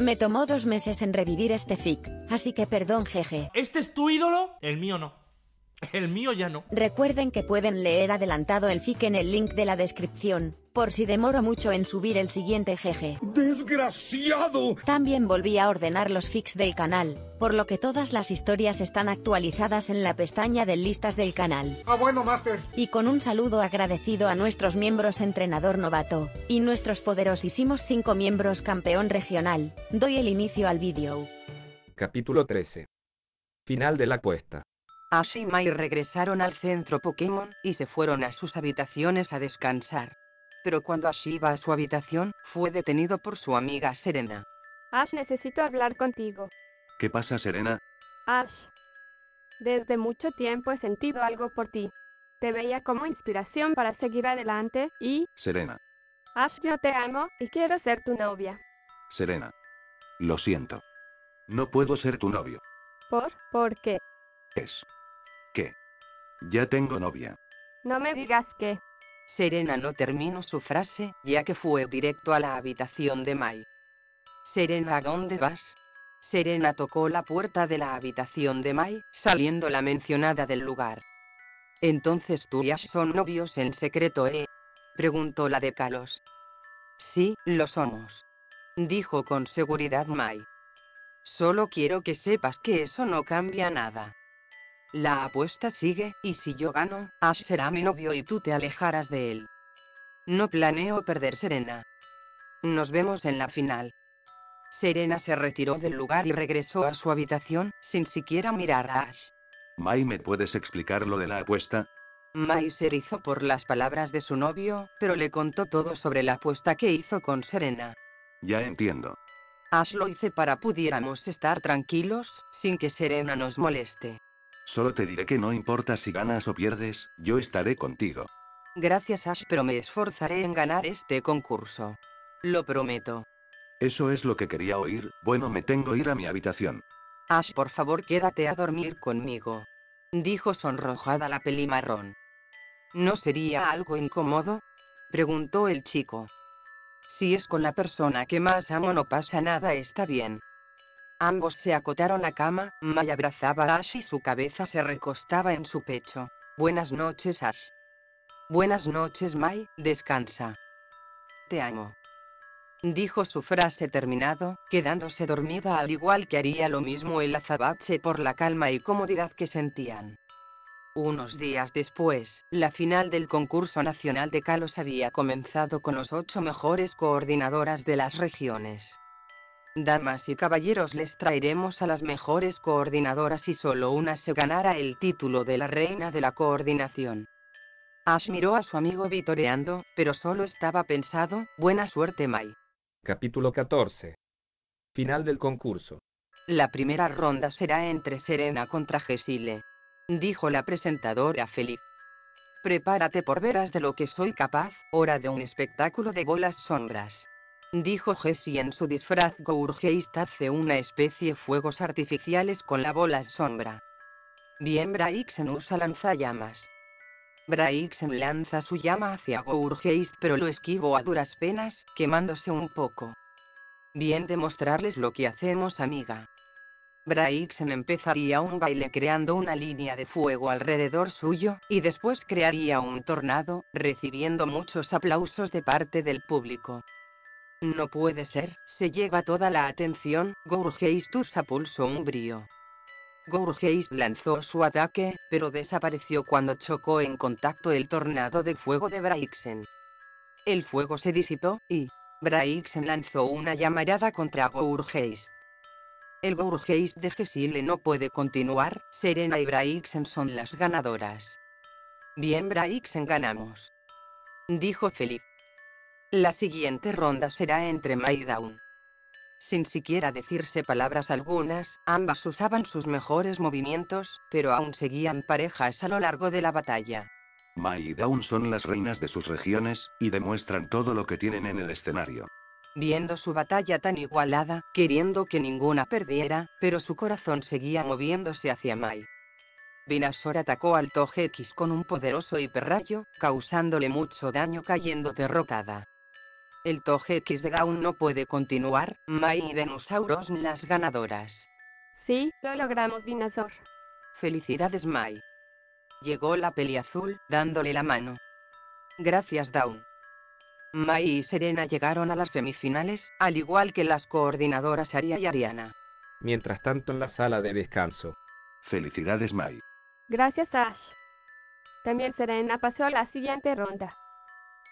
Me tomó dos meses en revivir este fic, así que perdón jeje. ¿Este es tu ídolo? El mío no. El mío ya no. Recuerden que pueden leer adelantado el fic en el link de la descripción, por si demoro mucho en subir el siguiente jeje. ¡Desgraciado! También volví a ordenar los fics del canal, por lo que todas las historias están actualizadas en la pestaña de listas del canal. Ah, bueno, Master. Y con un saludo agradecido a nuestros miembros entrenador novato, y nuestros poderosísimos 5 miembros campeón regional, doy el inicio al vídeo. Capítulo 13. Final de la apuesta. Ash y regresaron al centro Pokémon y se fueron a sus habitaciones a descansar. Pero cuando Ash iba a su habitación, fue detenido por su amiga Serena. Ash, necesito hablar contigo. ¿Qué pasa, Serena? Ash. Desde mucho tiempo he sentido algo por ti. Te veía como inspiración para seguir adelante y... Serena. Ash, yo te amo y quiero ser tu novia. Serena. Lo siento. No puedo ser tu novio. ¿Por? ¿Por qué? Es. ¿Qué? Ya tengo novia. No me digas que... Serena no terminó su frase, ya que fue directo a la habitación de Mai. Serena, ¿a dónde vas? Serena tocó la puerta de la habitación de Mai, saliendo la mencionada del lugar. Entonces tú y Ash son novios en secreto, ¿eh? Preguntó la de Kalos. Sí, lo somos. Dijo con seguridad Mai. Solo quiero que sepas que eso no cambia nada. La apuesta sigue, y si yo gano, Ash será mi novio y tú te alejarás de él. No planeo perder Serena. Nos vemos en la final. Serena se retiró del lugar y regresó a su habitación, sin siquiera mirar a Ash. Mai, ¿me puedes explicar lo de la apuesta? Mai se erizó por las palabras de su novio, pero le contó todo sobre la apuesta que hizo con Serena. Ya entiendo. Ash lo hice para pudiéramos estar tranquilos, sin que Serena nos moleste. Solo te diré que no importa si ganas o pierdes, yo estaré contigo. Gracias Ash, pero me esforzaré en ganar este concurso. Lo prometo. Eso es lo que quería oír, bueno me tengo ir a mi habitación. Ash, por favor quédate a dormir conmigo. Dijo sonrojada la peli marrón. ¿No sería algo incómodo? Preguntó el chico. Si es con la persona que más amo no pasa nada, está bien. Ambos se acotaron a cama, Mai abrazaba a Ash y su cabeza se recostaba en su pecho. Buenas noches Ash. Buenas noches Mai, descansa. Te amo. Dijo su frase terminado, quedándose dormida al igual que haría lo mismo el azabache por la calma y comodidad que sentían. Unos días después, la final del concurso nacional de Kalos había comenzado con los ocho mejores coordinadoras de las regiones. Damas y caballeros les traeremos a las mejores coordinadoras y solo una se ganará el título de la reina de la coordinación. Ash miró a su amigo vitoreando, pero solo estaba pensado, buena suerte Mai. Capítulo 14. Final del concurso. La primera ronda será entre Serena contra Gesile. Dijo la presentadora feliz. Prepárate por veras de lo que soy capaz, hora de un espectáculo de bolas sombras. Dijo Jessie en su disfraz Gourgeist hace una especie fuegos artificiales con la bola sombra. Bien Braixen usa lanzallamas. Braixen lanza su llama hacia Gourgeist pero lo esquivo a duras penas, quemándose un poco. Bien demostrarles lo que hacemos amiga. Braixen empezaría un baile creando una línea de fuego alrededor suyo, y después crearía un tornado, recibiendo muchos aplausos de parte del público. No puede ser, se lleva toda la atención, Gourgeist usa pulso umbrío. Gourgeist lanzó su ataque, pero desapareció cuando chocó en contacto el tornado de fuego de Braixen. El fuego se disipó, y Braixen lanzó una llamarada contra Gourgeist. El Gourgeist de Gesile no puede continuar, Serena y Braixen son las ganadoras. Bien Braixen ganamos. Dijo Felipe. La siguiente ronda será entre Mai y Dawn. Sin siquiera decirse palabras algunas, ambas usaban sus mejores movimientos, pero aún seguían parejas a lo largo de la batalla. Mai y Dawn son las reinas de sus regiones, y demuestran todo lo que tienen en el escenario. Viendo su batalla tan igualada, queriendo que ninguna perdiera, pero su corazón seguía moviéndose hacia Mai. Vinasor atacó al Togekiss con un poderoso hiperrayo, causándole mucho daño cayendo derrotada. El Togekiss de Dawn no puede continuar, Mai y Venusaur son las ganadoras. Sí, lo logramos, Dinosaur. Felicidades Mai. Llegó la peli azul, dándole la mano. Gracias Dawn. Mai y Serena llegaron a las semifinales, al igual que las coordinadoras Aria y Ariana. Mientras tanto en la sala de descanso. Felicidades Mai. Gracias, Ash. También Serena pasó a la siguiente ronda.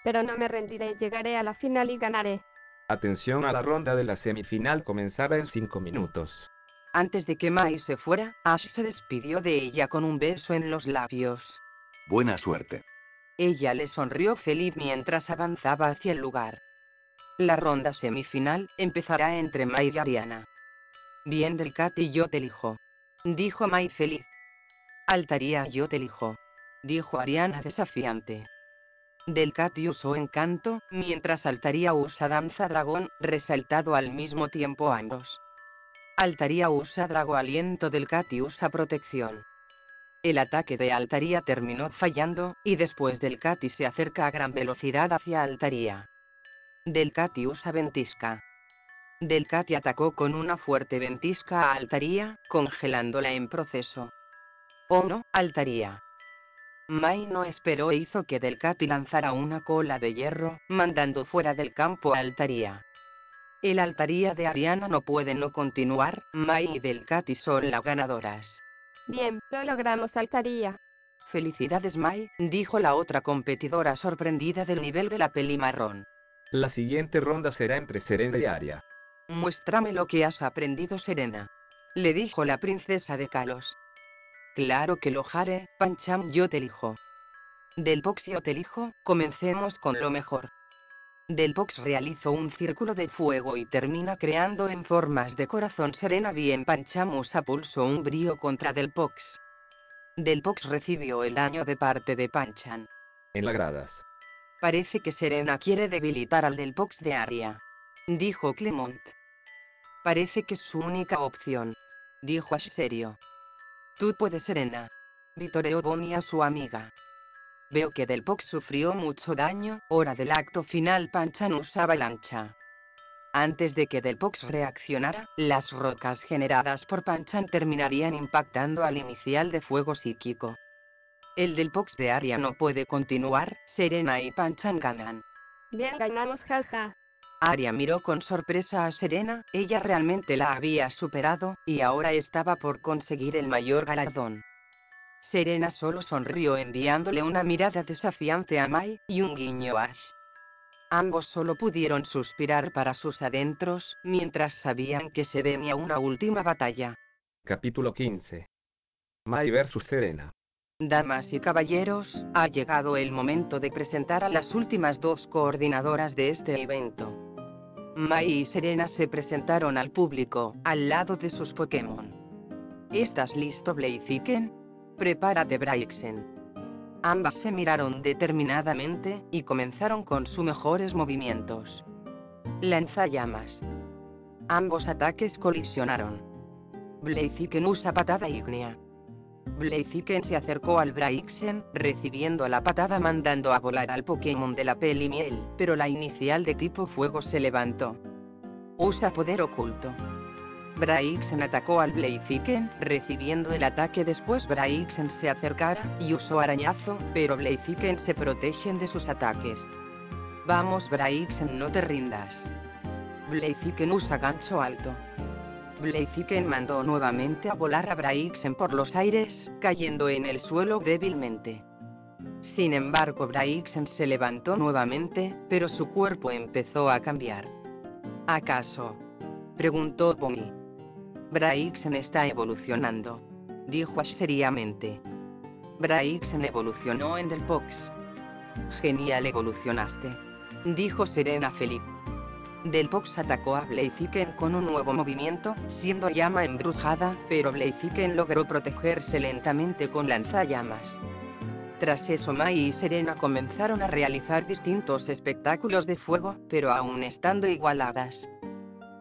Pero no me rendiré, llegaré a la final y ganaré. Atención a la ronda de la semifinal comenzará en 5 minutos. Antes de que Mai se fuera, Ash se despidió de ella con un beso en los labios. Buena suerte. Ella le sonrió feliz mientras avanzaba hacia el lugar. La ronda semifinal empezará entre Mai y Ariana. Bien del Cat y yo te elijo. Dijo Mai feliz. Altaría yo te elijo. Dijo Ariana desafiante. Del Cat usó encanto, mientras Altaría usa danza dragón, resaltado al mismo tiempo ambos. Altaría usa drago aliento del Cat y usa protección. El ataque de Altaría terminó fallando, y después del Cati se acerca a gran velocidad hacia Altaría. Del Cati usa ventisca. Del Cati atacó con una fuerte ventisca a Altaría, congelándola en proceso. Oh no, Altaría. Mai no esperó e hizo que Del Cati lanzara una cola de hierro, mandando fuera del campo a Altaría. El Altaría de Ariana no puede no continuar, Mai y Del Cati son las ganadoras. Bien, lo logramos, Altaría. Felicidades Mai, dijo la otra competidora sorprendida del nivel de la peli marrón. La siguiente ronda será entre Serena y Aria. Muéstrame lo que has aprendido Serena. Le dijo la princesa de Kalos. Claro que lo haré, Pancham yo te elijo. Del Pox yo te elijo, comencemos con lo mejor. Del Pox realizó un círculo de fuego y termina creando en formas de corazón Serena bien Pancham usa pulso un brío contra Del Pox. Del Pox recibió el daño de parte de Panchan. En las gradas. Parece que Serena quiere debilitar al Del Pox de Aria. Dijo Clemont. Parece que es su única opción. Dijo Ash serio. Tú puedes Serena. Vitoreó Bonnie a su amiga. Veo que Del Pox sufrió mucho daño, hora del acto final Panchan usa avalancha. Antes de que Del Pox reaccionara, las rocas generadas por Panchan terminarían impactando al inicial de fuego psíquico. El Del Pox de Aria no puede continuar, Serena y Panchan ganan. Bien, ganamos, jaja. Aria miró con sorpresa a Serena, ella realmente la había superado, y ahora estaba por conseguir el mayor galardón. Serena solo sonrió enviándole una mirada desafiante a Mai, y un guiño a Ash. Ambos solo pudieron suspirar para sus adentros, mientras sabían que se venía una última batalla. Capítulo 15. Mai vs Serena. Damas y caballeros, ha llegado el momento de presentar a las últimas dos coordinadoras de este evento. Mai y Serena se presentaron al público, al lado de sus Pokémon. ¿Estás listo Blaziken? Prepárate Braixen. Ambas se miraron determinadamente, y comenzaron con sus mejores movimientos. Lanzallamas. Ambos ataques colisionaron. Blaziken usa patada ígnea. Blaziken se acercó al Braixen, recibiendo la patada mandando a volar al Pokémon de la peli miel, pero la inicial de tipo fuego se levantó. Usa poder oculto. Braixen atacó al Blaziken, recibiendo el ataque después Braixen se acercara, y usó arañazo, pero Blaziken se protegen de sus ataques. Vamos Braixen no te rindas. Blaziken usa gancho alto. Blaziken mandó nuevamente a volar a Braixen por los aires, cayendo en el suelo débilmente. Sin embargo Braixen se levantó nuevamente, pero su cuerpo empezó a cambiar. ¿Acaso? Preguntó Bonnie. Braixen está evolucionando. Dijo Ash seriamente. Braixen evolucionó en Delpox. Genial evolucionaste. Dijo Serena feliz. Delpox atacó a Blaziken con un nuevo movimiento, siendo llama embrujada, pero Blaziken logró protegerse lentamente con lanzallamas. Tras eso Mai y Serena comenzaron a realizar distintos espectáculos de fuego, pero aún estando igualadas.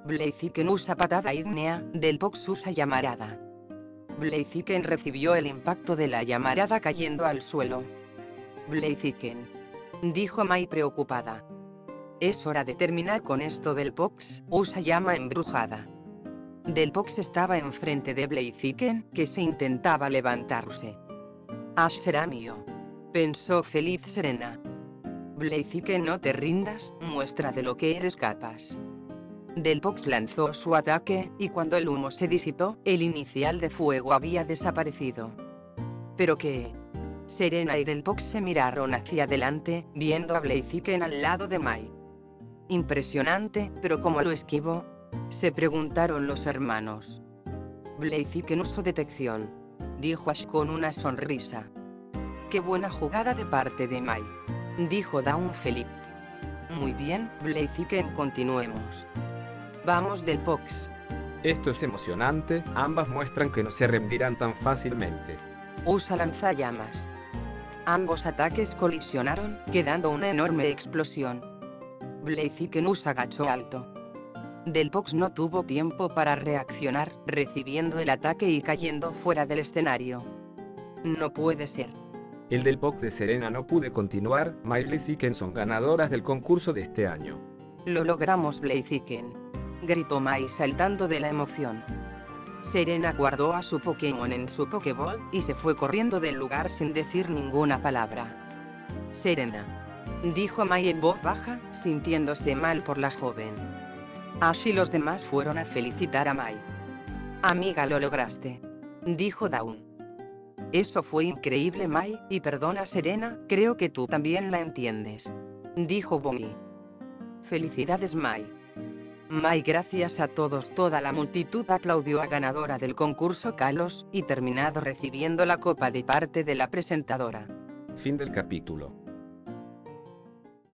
Blaziken usa patada ígnea, Delpox usa llamarada. Blaziken recibió el impacto de la llamarada cayendo al suelo. Blaziken. Dijo Mai preocupada. Es hora de terminar con esto del Pox, usa llama embrujada. Del Pox estaba enfrente de Blaziken, que se intentaba levantarse. Ash será mío. Pensó feliz Serena. Blaziken no te rindas, muestra de lo que eres capaz. Del Pox lanzó su ataque, y cuando el humo se disipó, el inicial de fuego había desaparecido. ¿Pero qué? Serena y Del Pox se miraron hacia adelante, viendo a Blaziken al lado de Mai. Impresionante, pero ¿cómo lo esquivo? Se preguntaron los hermanos. Blaziken usó detección. Dijo Ash con una sonrisa. Qué buena jugada de parte de Mai. Dijo Dawn feliz. Muy bien, Blaziken continuemos. Vamos del Pox. Esto es emocionante, ambas muestran que no se rendirán tan fácilmente. Usa lanzallamas. Ambos ataques colisionaron, quedando una enorme explosión. Blaziken usa agachó alto. Del Pox no tuvo tiempo para reaccionar, recibiendo el ataque y cayendo fuera del escenario. No puede ser. El del POC de Serena no pude continuar, Miley y Ken son ganadoras del concurso de este año. Lo logramos Blaziken. Gritó Mai saltando de la emoción. Serena guardó a su Pokémon en su Pokéball, y se fue corriendo del lugar sin decir ninguna palabra. Serena. Dijo Mai en voz baja, sintiéndose mal por la joven. Ash y los demás fueron a felicitar a Mai. Amiga lo lograste. Dijo Dawn. Eso fue increíble Mai, y perdona Serena, creo que tú también la entiendes. Dijo Bonnie. Felicidades Mai. Mai gracias a todos toda la multitud aplaudió a ganadora del concurso Kalos, y terminado recibiendo la copa de parte de la presentadora. Fin del capítulo.